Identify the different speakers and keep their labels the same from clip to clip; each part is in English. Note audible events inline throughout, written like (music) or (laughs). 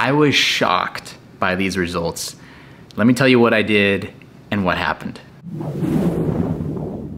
Speaker 1: I was shocked by these results. Let me tell you what I did and what happened.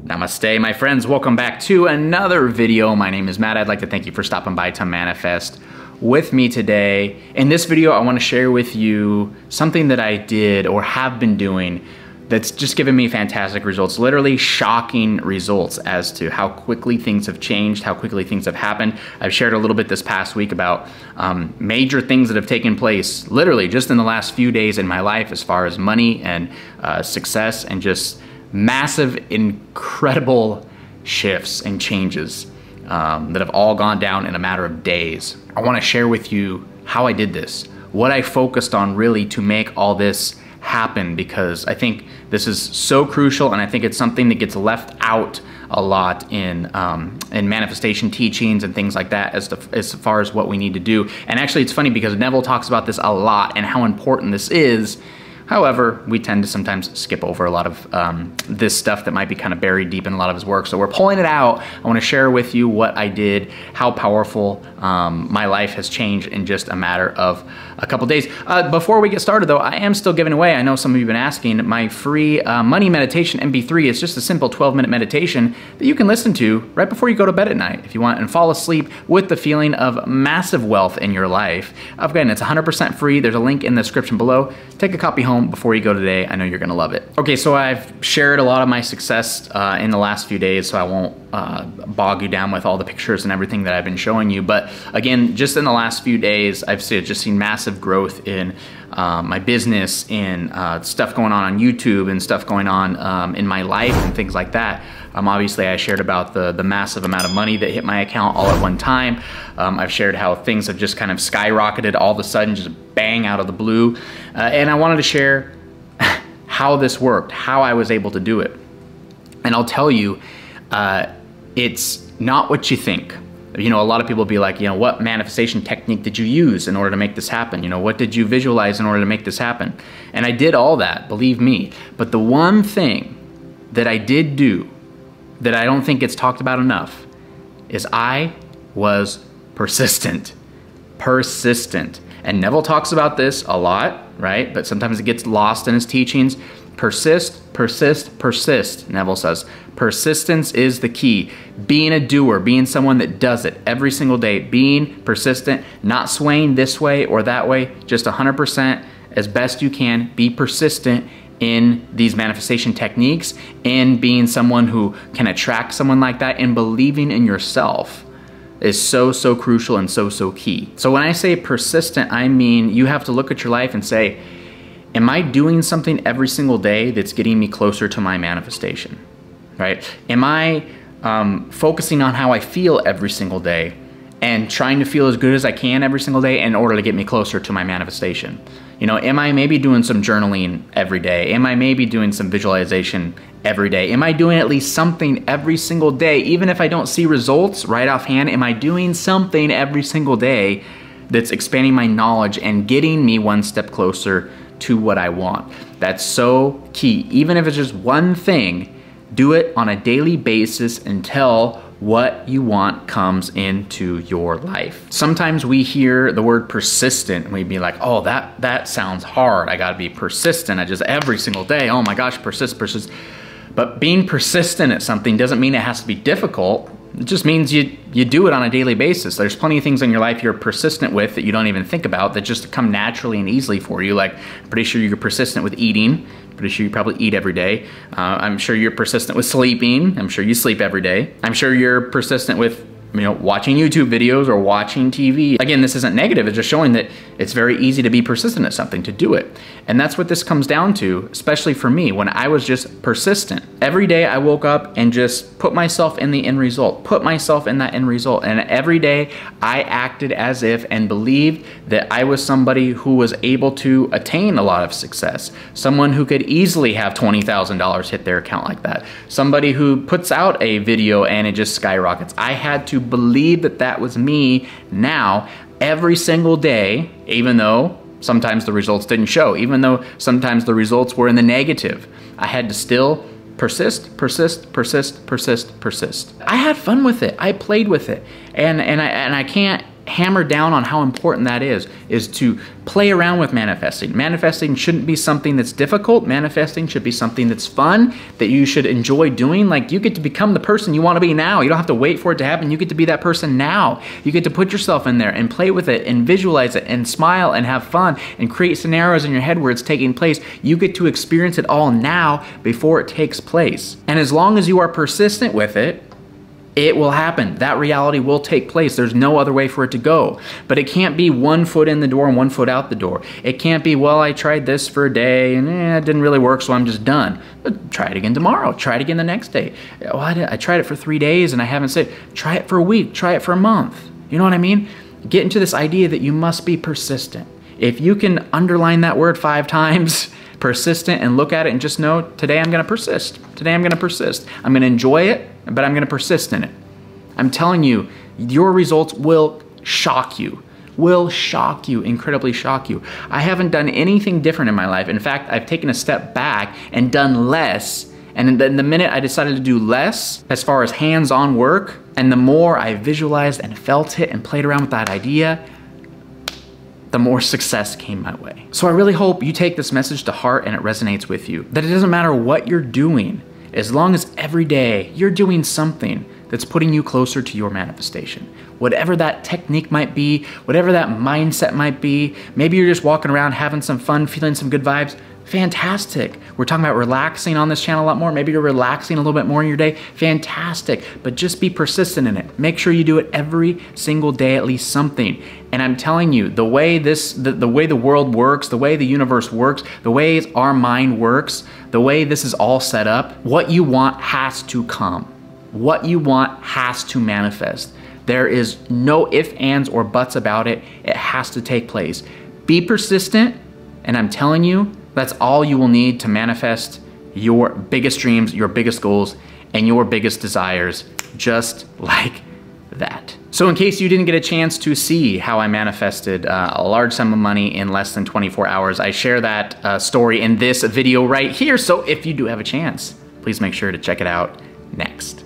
Speaker 1: Namaste, my friends. Welcome back to another video. My name is Matt. I'd like to thank you for stopping by to manifest with me today. In this video, I want to share with you something that I did or have been doing that's just given me fantastic results, literally shocking results as to how quickly things have changed, how quickly things have happened. I've shared a little bit this past week about um, major things that have taken place literally just in the last few days in my life as far as money and uh, success and just massive, incredible shifts and changes um, that have all gone down in a matter of days. I want to share with you how I did this, what I focused on really to make all this happen because I think this is so crucial and I think it's something that gets left out a lot in um, in manifestation teachings and things like that as, to, as far as what we need to do. And actually it's funny because Neville talks about this a lot and how important this is However, we tend to sometimes skip over a lot of um, this stuff that might be kind of buried deep in a lot of his work. So we're pulling it out. I want to share with you what I did, how powerful um, my life has changed in just a matter of a couple days. Uh, before we get started though, I am still giving away, I know some of you have been asking, my free uh, money meditation MP3 is just a simple 12 minute meditation that you can listen to right before you go to bed at night if you want and fall asleep with the feeling of massive wealth in your life. Again, it's 100% free. There's a link in the description below. Take a copy home before you go today. I know you're gonna love it. Okay, so I've shared a lot of my success uh, in the last few days, so I won't uh, bog you down with all the pictures and everything that I've been showing you. But again, just in the last few days, I've just seen massive growth in um, my business, and uh, stuff going on on YouTube, and stuff going on um, in my life and things like that. Um, obviously, I shared about the, the massive amount of money that hit my account all at one time. Um, I've shared how things have just kind of skyrocketed all of a sudden, just bang out of the blue. Uh, and I wanted to share (laughs) how this worked, how I was able to do it. And I'll tell you, uh, it's not what you think. You know, a lot of people be like, you know, what manifestation technique did you use in order to make this happen? You know, what did you visualize in order to make this happen? And I did all that, believe me. But the one thing that I did do that I don't think gets talked about enough is I was persistent. Persistent. And Neville talks about this a lot, right? But sometimes it gets lost in his teachings. Persist, persist, persist, Neville says. Persistence is the key. Being a doer, being someone that does it every single day, being persistent, not swaying this way or that way, just 100% as best you can. Be persistent in these manifestation techniques and being someone who can attract someone like that and believing in yourself is so, so crucial and so, so key. So when I say persistent, I mean you have to look at your life and say, am I doing something every single day that's getting me closer to my manifestation, right? Am I um, focusing on how I feel every single day and trying to feel as good as I can every single day in order to get me closer to my manifestation? You know, am I maybe doing some journaling every day? Am I maybe doing some visualization every day? Am I doing at least something every single day? Even if I don't see results right offhand, am I doing something every single day that's expanding my knowledge and getting me one step closer to what I want. That's so key. Even if it's just one thing, do it on a daily basis until what you want comes into your life. Sometimes we hear the word persistent and we'd be like, oh, that, that sounds hard. I gotta be persistent. I just every single day, oh my gosh, persist, persist. But being persistent at something doesn't mean it has to be difficult. It just means you, you do it on a daily basis. There's plenty of things in your life you're persistent with that you don't even think about that just come naturally and easily for you. Like, pretty sure you're persistent with eating. Pretty sure you probably eat every day. Uh, I'm sure you're persistent with sleeping. I'm sure you sleep every day. I'm sure you're persistent with you know, watching YouTube videos or watching TV. Again, this isn't negative, it's just showing that it's very easy to be persistent at something, to do it. And that's what this comes down to, especially for me, when I was just persistent. Every day I woke up and just put myself in the end result, put myself in that end result. And every day I acted as if and believed that I was somebody who was able to attain a lot of success, someone who could easily have $20,000 hit their account like that, somebody who puts out a video and it just skyrockets. I had to believe that that was me now every single day, even though sometimes the results didn't show, even though sometimes the results were in the negative. I had to still persist, persist, persist, persist, persist. I had fun with it. I played with it. And and I and I can't hammer down on how important that is, is to play around with manifesting. Manifesting shouldn't be something that's difficult. Manifesting should be something that's fun, that you should enjoy doing. Like you get to become the person you want to be now. You don't have to wait for it to happen. You get to be that person now. You get to put yourself in there and play with it and visualize it and smile and have fun and create scenarios in your head where it's taking place. You get to experience it all now before it takes place. And as long as you are persistent with it, it will happen. That reality will take place. There's no other way for it to go. But it can't be one foot in the door and one foot out the door. It can't be, well, I tried this for a day and eh, it didn't really work, so I'm just done. But try it again tomorrow. Try it again the next day. Well, I, I tried it for three days and I haven't said, try it for a week, try it for a month. You know what I mean? Get into this idea that you must be persistent. If you can underline that word five (laughs) times, persistent and look at it and just know today I'm going to persist. Today I'm going to persist. I'm going to enjoy it, but I'm going to persist in it. I'm telling you, your results will shock you. Will shock you, incredibly shock you. I haven't done anything different in my life. In fact, I've taken a step back and done less. And then the minute I decided to do less as far as hands on work, and the more I visualized and felt it and played around with that idea, the more success came my way. So I really hope you take this message to heart and it resonates with you. That it doesn't matter what you're doing, as long as every day you're doing something that's putting you closer to your manifestation. Whatever that technique might be, whatever that mindset might be, maybe you're just walking around having some fun, feeling some good vibes fantastic. We're talking about relaxing on this channel a lot more. Maybe you're relaxing a little bit more in your day, fantastic. But just be persistent in it. Make sure you do it every single day, at least something. And I'm telling you, the way this, the, the way the world works, the way the universe works, the way our mind works, the way this is all set up, what you want has to come. What you want has to manifest. There is no ifs, ands, or buts about it. It has to take place. Be persistent, and I'm telling you, that's all you will need to manifest your biggest dreams, your biggest goals, and your biggest desires, just like that. So in case you didn't get a chance to see how I manifested uh, a large sum of money in less than 24 hours, I share that uh, story in this video right here. So if you do have a chance, please make sure to check it out next.